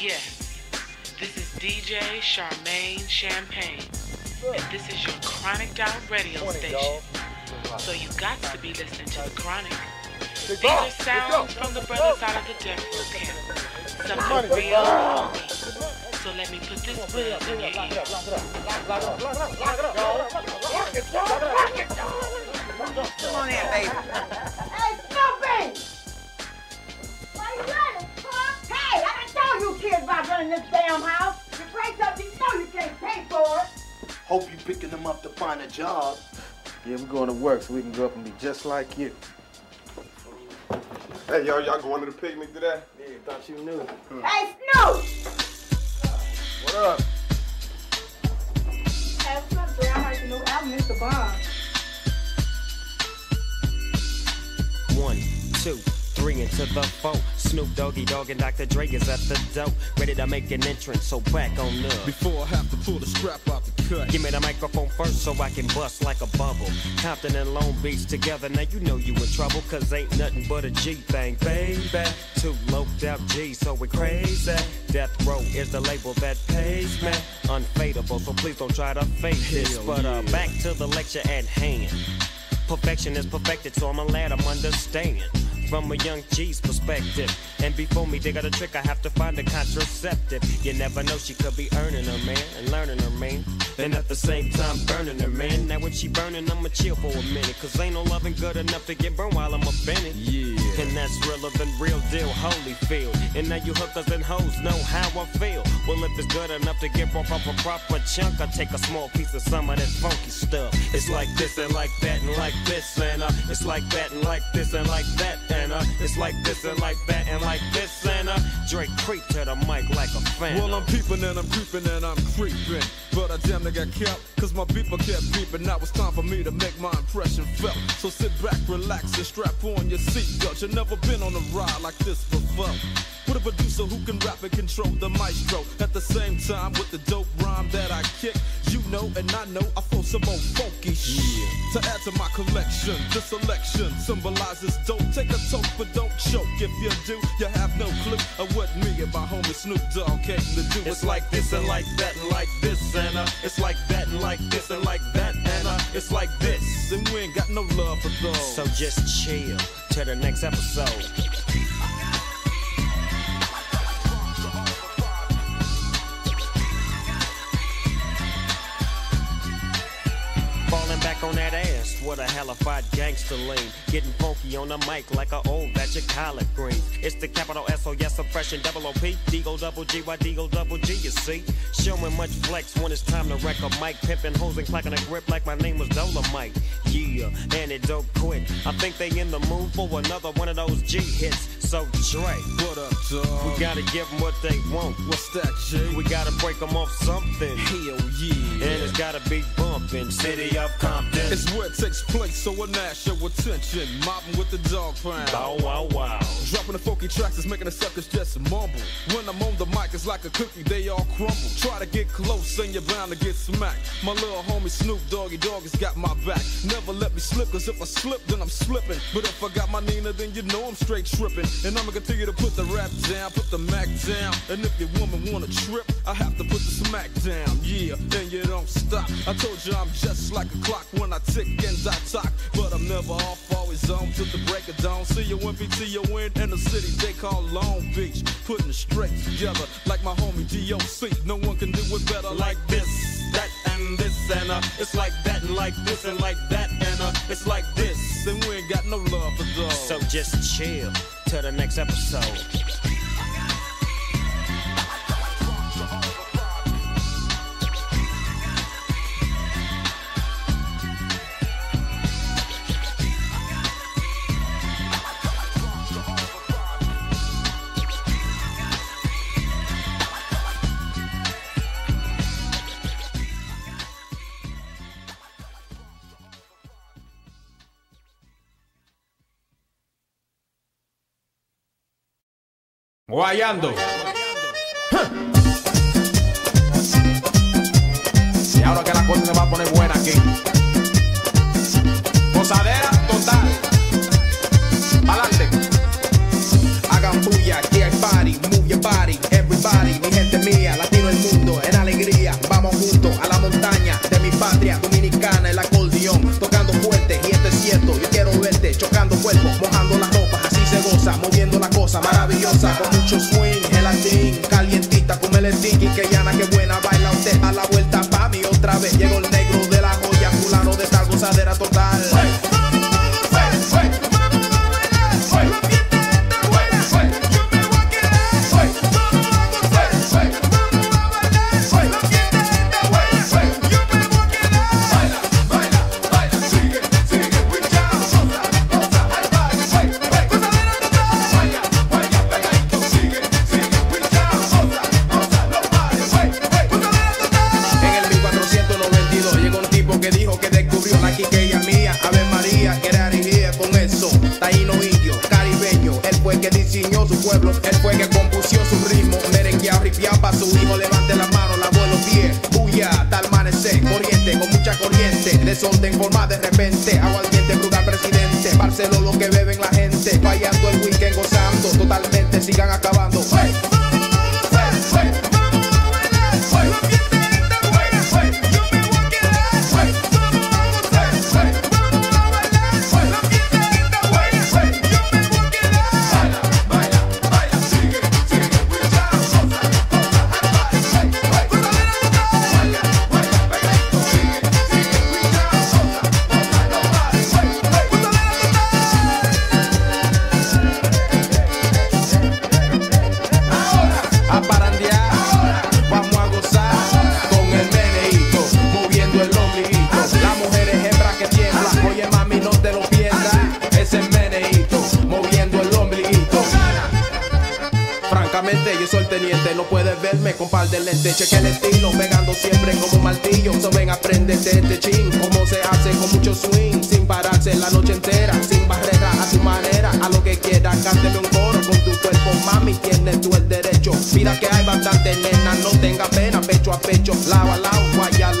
Yes, this is DJ Charmaine Champagne, and this is your Chronic Out radio station. So you got to be listening to the Chronic. These are sounds from the brother side of the death row camp. Something real. So let me put this buzz in your ear. Come on in, baby. running this damn house. You break something, you know you can't pay for it. Hope you picking them up to find a job. Yeah, we're going to work so we can grow up and be just like you. Hey, y'all, y'all going to the picnic today? Yeah, thought you knew. Hey, Snoop! What up? Hey, what's up, Dre? I heard your new album is the bomb. One, two, three into the four. Snoop Doggy Dogg and Dr. Dre is at the door. Ready to make an entrance, so back on up. Before I have to pull the strap out the cut. Give me the microphone first so I can bust like a bubble. Compton and Long Beach together, now you know you in trouble, cause ain't nothing but a G thing, baby. Two loped out G, so we crazy. Death Row is the label that pays me. Unfadable, so please don't try to fake this. But uh, yeah. back to the lecture at hand. Perfection is perfected, so I'm a lad, I'm understand. From a young G's perspective. And before me they got a trick, I have to find a contraceptive. You never know, she could be earning her man and learning her man. And at the same time, burning her man. Now, if she burning, I'ma chill for a minute. Cause ain't no loving good enough to get burned while I'm up in it. Yeah. And that's realer than real deal, Holyfield. And now you hookers and hoes know how I feel. Well, if it's good enough to get off a proper chunk, I take a small piece of some of that funky stuff. It's like this and like that and like this and uh, it's like that and like this and like that and uh, it's like this and like that and like this and uh, Drake creep to the mic like a fan. Well, I'm peeping and I'm creeping and I'm creeping. But I damn near got kept, cause my beeper kept beeping. Now it's time for me to make my impression felt. So sit back, relax, and strap on your seatbelt. Never been on a ride like this before. With a producer who can rap and control the maestro. At the same time, with the dope rhyme that I kick, you know and I know I throw some more funky shit. To add to my collection, the selection symbolizes dope. Take a toke, but don't choke. If you do, you have no clue of what me and my homie Snoop Dogg came to do. It's like this and like that and like this and uh, it's like that and like this and like that and uh, it's like this. and we ain't got no love for those. So just chill till the next episode. On that ass, what a hellified gangster lane. Getting funky on the mic like a old batch of collard greens. It's the capital S O yes suppression double O P Deagle double G Y Deagle double G. You see, showing much flex when it's time to wreck a mic, pimping hoes and clacking a grip like my name was Dolomite. Yeah, and it don't quit. I think they in the mood for another one of those G hits. So Dre, What up, dog? we gotta give them what they want. What's that, Jay? We gotta break them off something. Hell yeah. And it's gotta be bumping. City of Compton. It's where it takes place, so I nash your attention. Mobbing with the dog pound. Bow wow wow. Dropping the funky tracks is making the suckers just mumble. When I'm on the mic, it's like a cookie, they all crumble. Try to get close and you're bound to get smacked. My little homie Snoop Doggy Dogg has got my back. Never let me slip, cause if I slip, then I'm slipping. But if I got my Nina, then you know I'm straight tripping. And I'ma continue to put the rap down, put the Mac down. And if your woman wanna trip, I have to put the smack down. Yeah, then you don't stop. I told you I'm just like a clock when I tick and I talk. But I'm never off, always on till the break of dawn. See you when PTO in the city they call Long Beach. Putting it straight together like my homie DOC. No one can do it better like this, that, and this. And uh, it's like that and like this and like that. And uh, it's like this. And we ain't got no love for those. So just chill till the next episode. ensayando. Par de el estilo, pegando siempre como un martillo. So ven este chin, cómo se hace con mucho swing, sin pararse la noche entera, sin barrera, a tu manera, a lo que quieras, cánteme un coro con tu cuerpo, mami, tienes tú el derecho. Mira que hay bastante nena, no tenga pena, pecho a pecho, lado a lado, guaya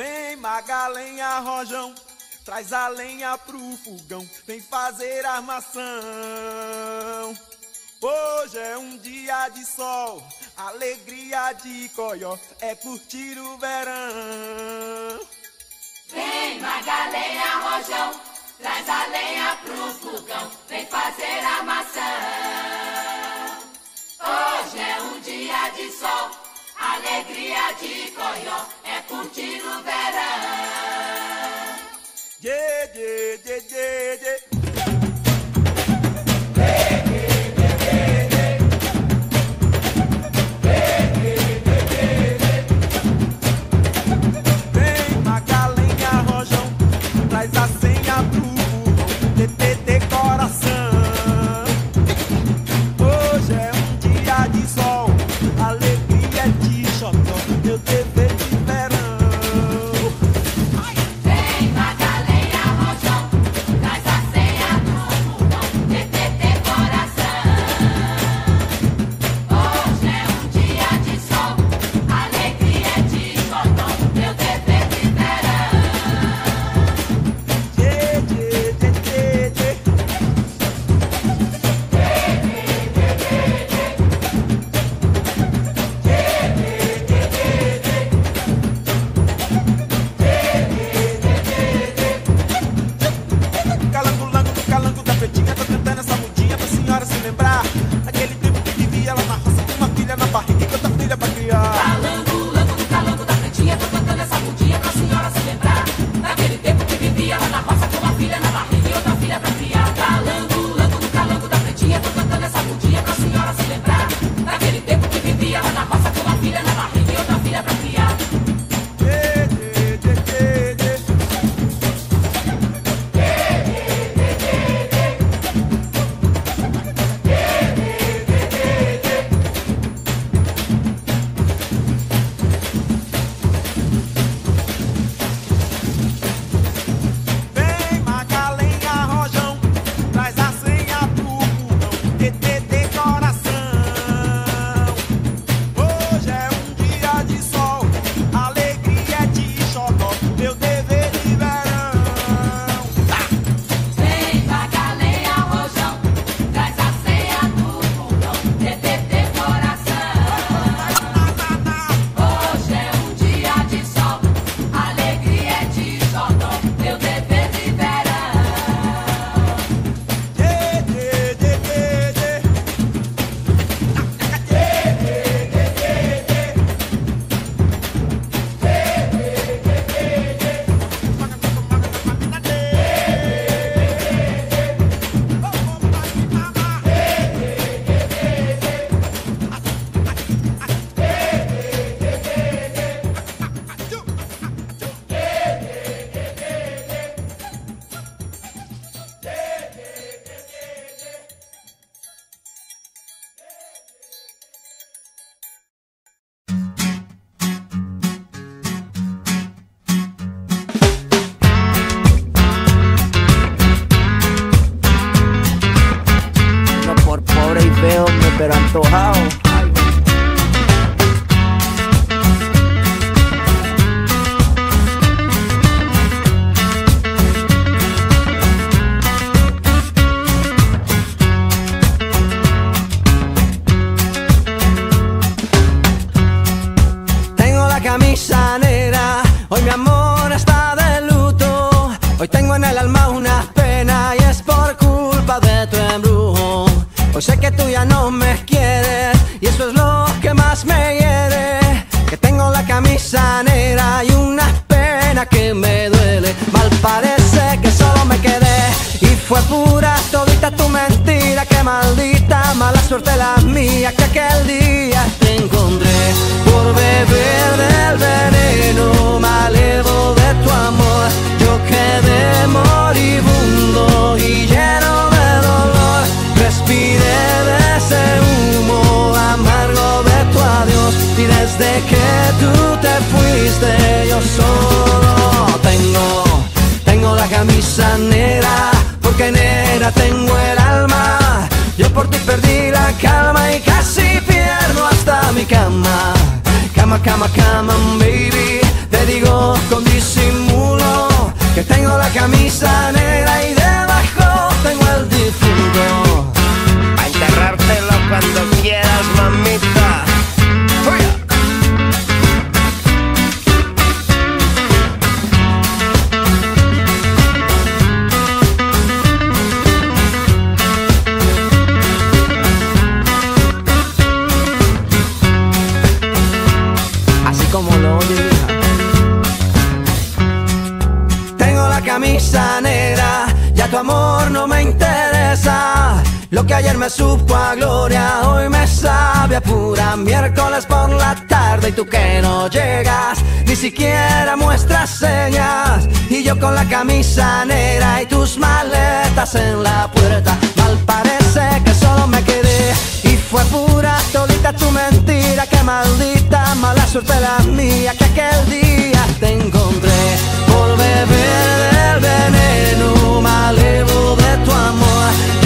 Vem Magalenha Rojão, traz a lenha pro fogão, vem fazer armação. Hoje é um dia de sol, alegria de coió, é curtir o verão. Vem Magalenha Rojão, traz a lenha pro fogão, vem fazer armação. Hoje é um dia de sol, alegria de coió, curtindo o verão. Yeah, yeah, yeah, yeah, yeah. Hoy sé que tú ya no me quieres y eso es lo que más me hiere. Que tengo la camisa negra y una pena que me duele. Mal parece que solo me quedé y fue pura todita tu mentira. Que maldita mala suerte la mía que aquel día te encontré que tú te fuiste yo solo tengo, tengo la camisa negra porque negra tengo el alma. Yo por ti perdí la calma y casi pierdo hasta mi cama. Cama, cama, cama, baby. Te digo con disimulo que tengo la camisa negra y debajo tengo el difunto. A enterrártelo cuando quieras, mamita. Lo que ayer me supo a gloria, hoy me sabe a pura miércoles por la tarde. Y tú que no llegas, ni siquiera muestras señas. Y yo con la camisa negra y tus maletas en la puerta, mal parece que solo me quedé. Y fue pura todita tu mentira, que maldita mala suerte la mía que aquel día te encontré. Por beber del veneno malevo de tu amor.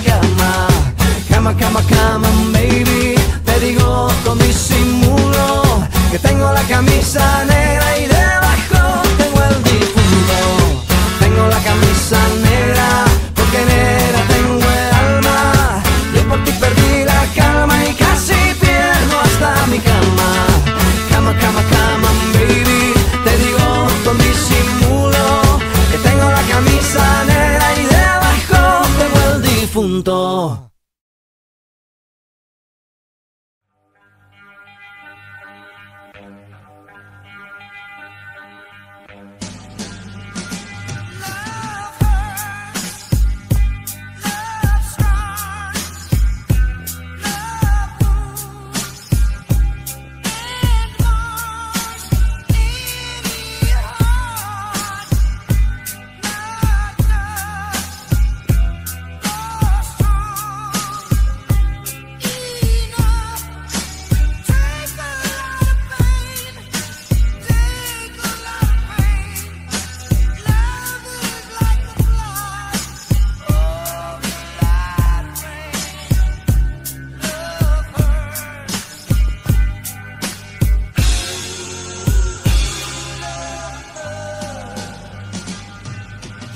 Cama. Cama, cama, cama, baby. Te digo con disimulo que tengo la camisa negra y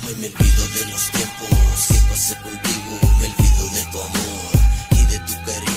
Hoy me olvido de los tiempos que pasé contigo, me olvido de tu amor y de tu cariño,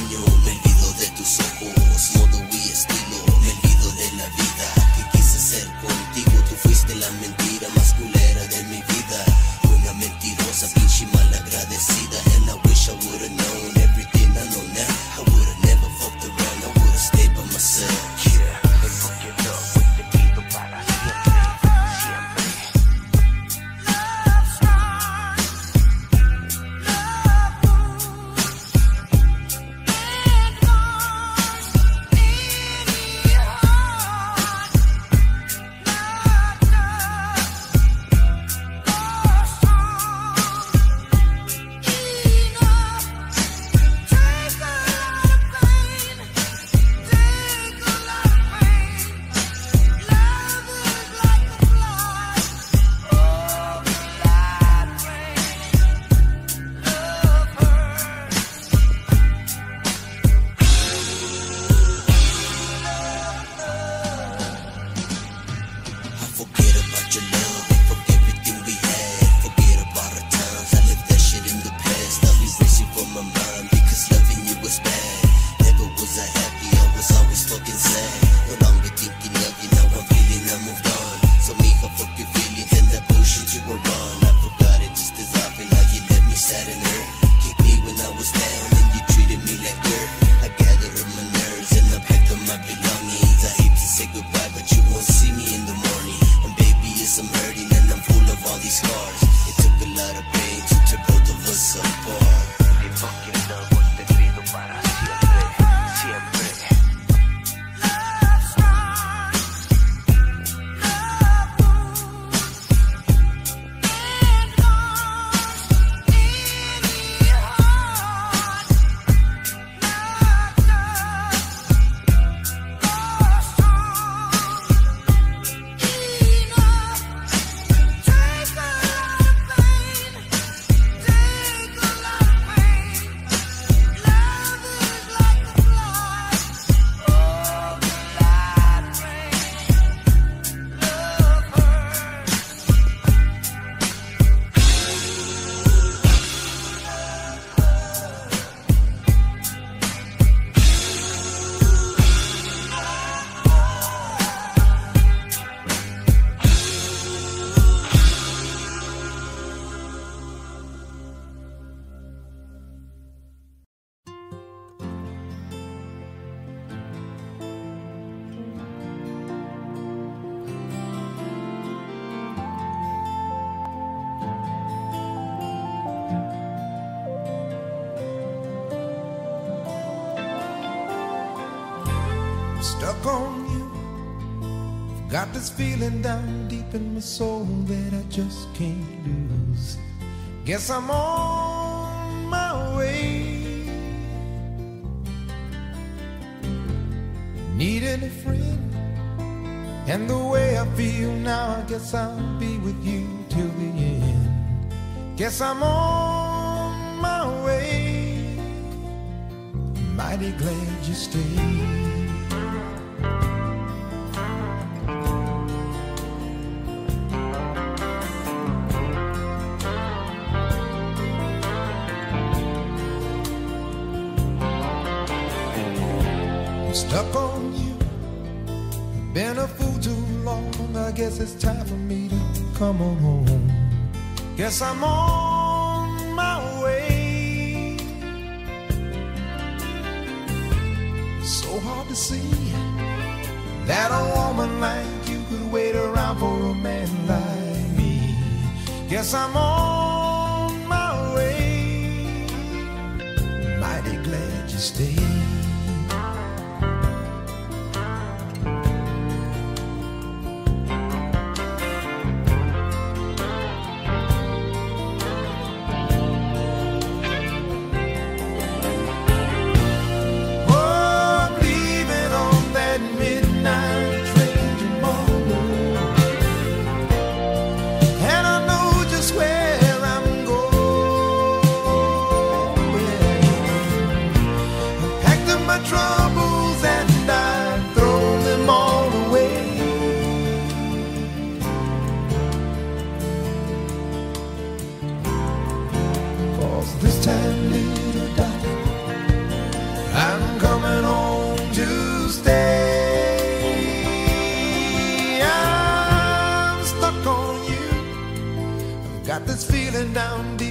this feeling down deep in my soul that I just can't lose. Guess I'm on my way. Needing a friend. And the way I feel now, I guess I'll be with you till the end. Guess I'm on my way. Mighty glad you stayed. Guess I'm on my way. So hard to see that a woman like you could wait around for a man like me. Guess I'm on my way. Mighty glad you stayed.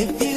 If you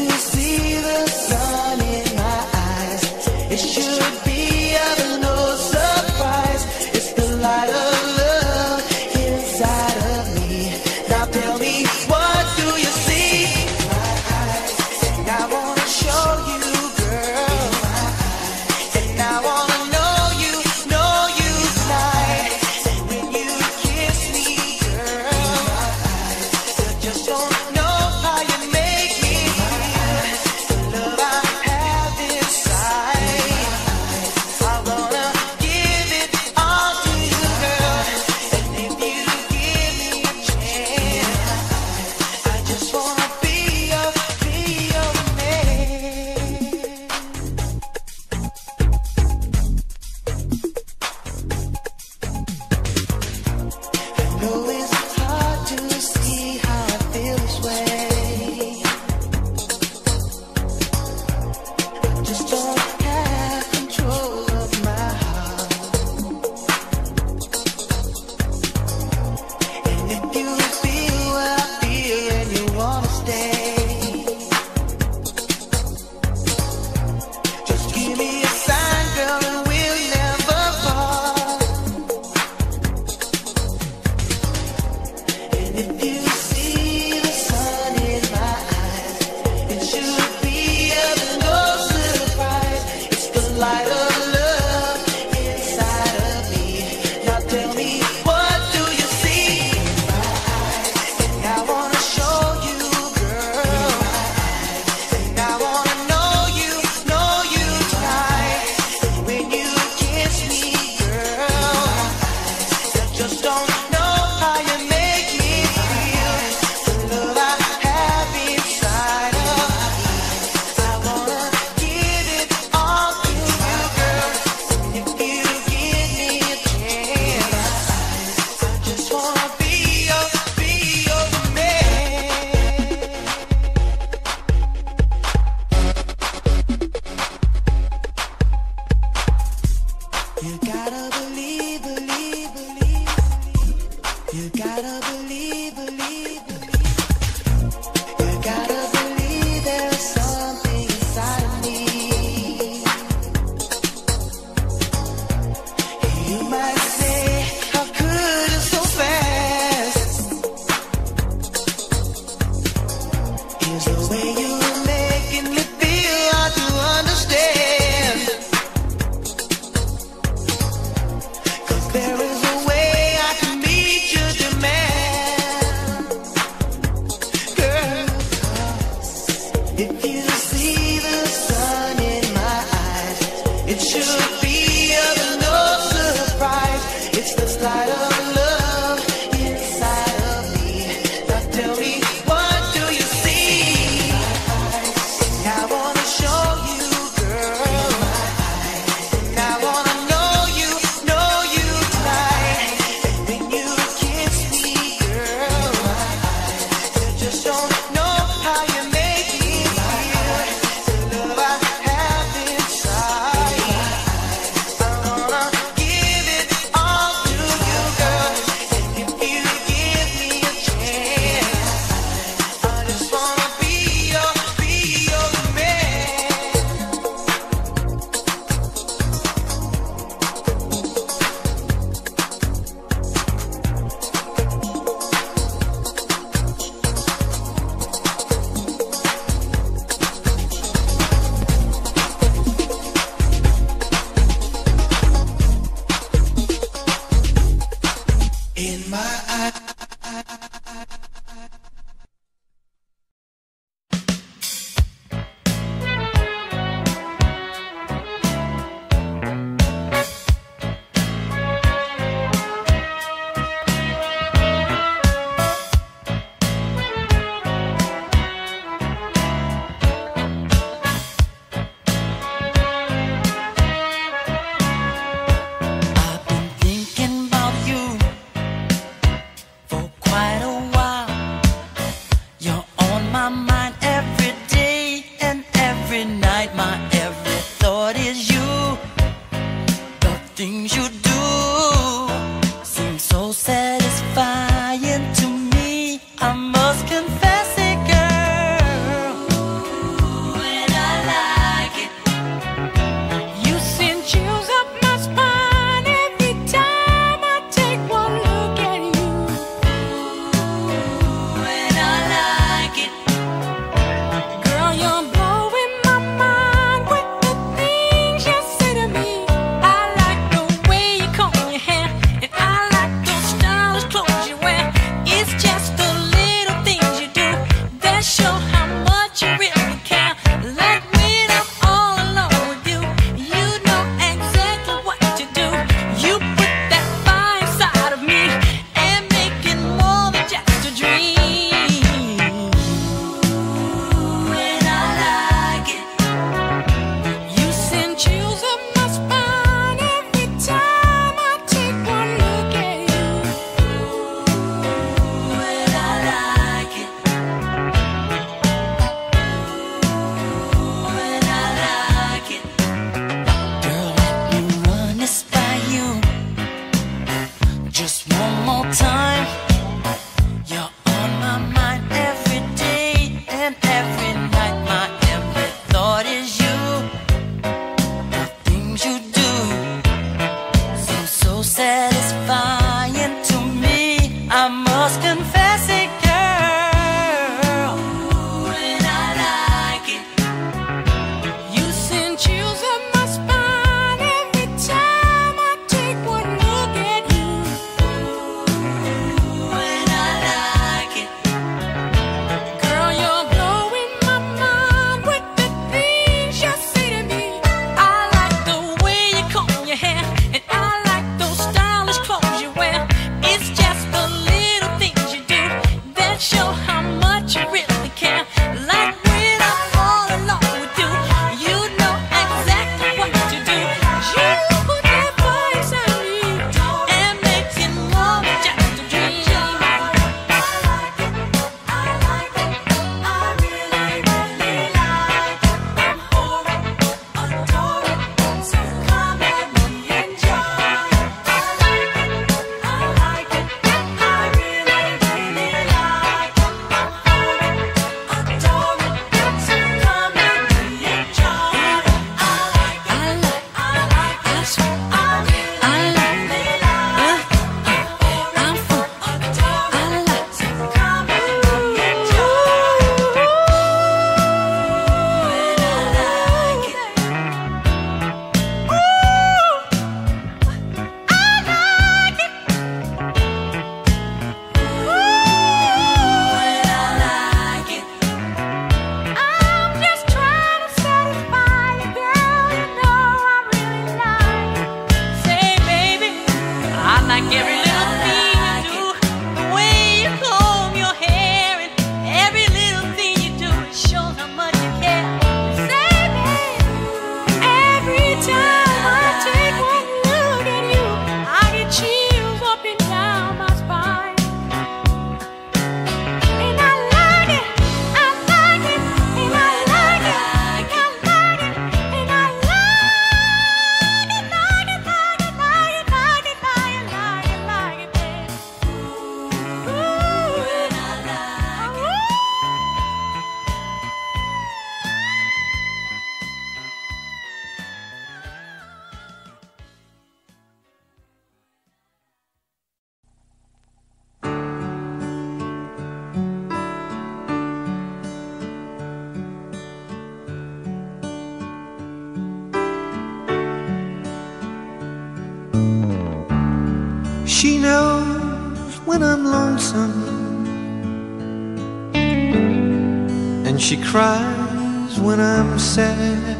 cries when I'm sad.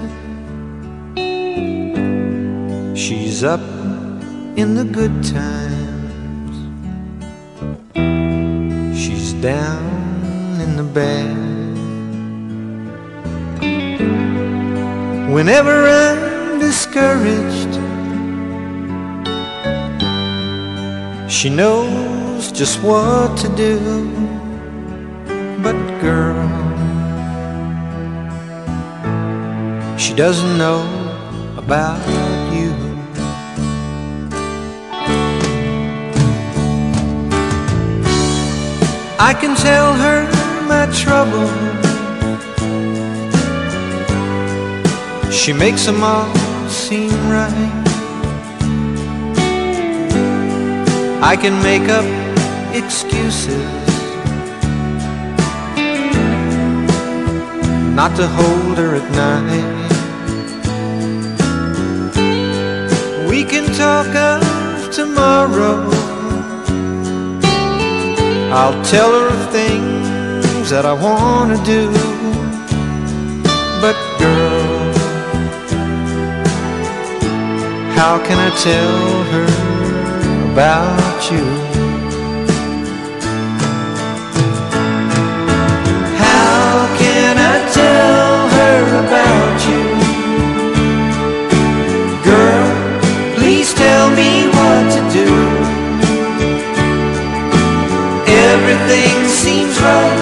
She's up in the good times. She's down in the bad. Whenever I'm discouraged She knows just what to do She doesn't know about you. I can tell her my trouble. She makes them all seem right. I can make up excuses. Not to hold her at night talk of tomorrow I'll tell her of things that I want to do But girl How can I tell her about you. Everything seems right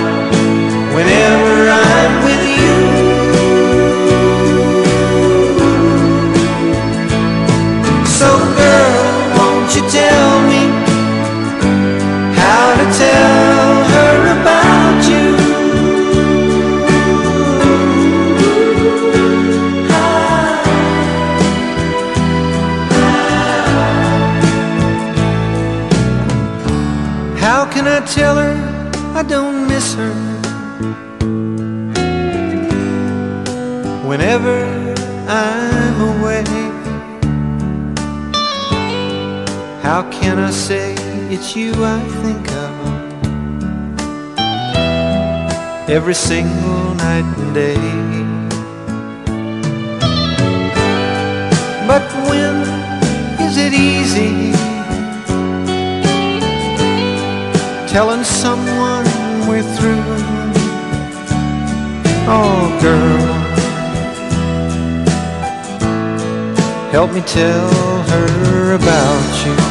you I think of Every single night and day But when is it easy Telling someone we're through Oh girl Help me tell her about you.